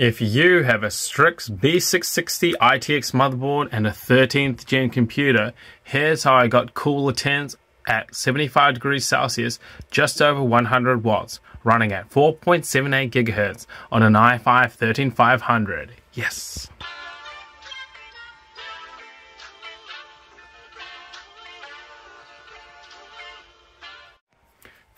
If you have a Strix B660 ITX motherboard and a 13th gen computer, here's how I got cooler temps at 75 degrees Celsius, just over 100 watts, running at 4.78 gigahertz on an i5 13500. Yes!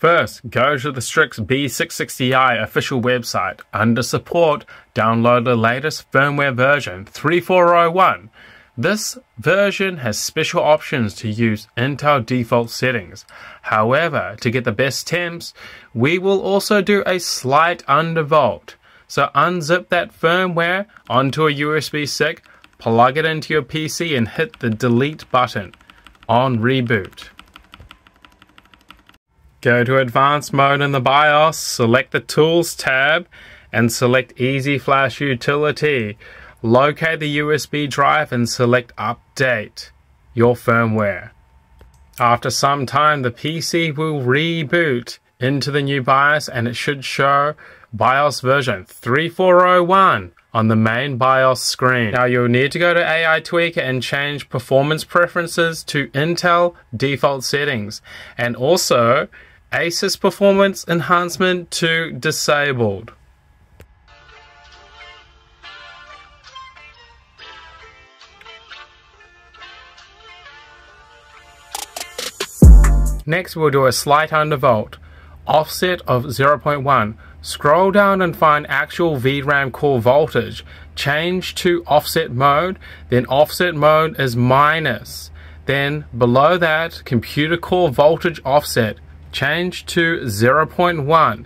First, go to the Strix B660i official website. Under support, download the latest firmware version 3401. This version has special options to use Intel default settings. However, to get the best temps, we will also do a slight undervolt. So unzip that firmware onto a USB stick, plug it into your PC and hit the delete button on reboot. Go to advanced mode in the BIOS, select the tools tab and select EZ Flash utility. Locate the USB drive and select update your firmware. After some time the PC will reboot into the new BIOS and it should show BIOS version 3401 on the main BIOS screen. Now you'll need to go to AI Tweaker and change performance preferences to Intel default settings and also Asus performance enhancement to disabled. Next we'll do a slight undervolt, offset of 0.1. Scroll down and find actual VRAM core voltage. Change to offset mode, then offset mode is minus. Then below that, computer core voltage offset change to 0.1,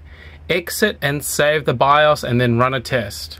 exit and save the BIOS and then run a test.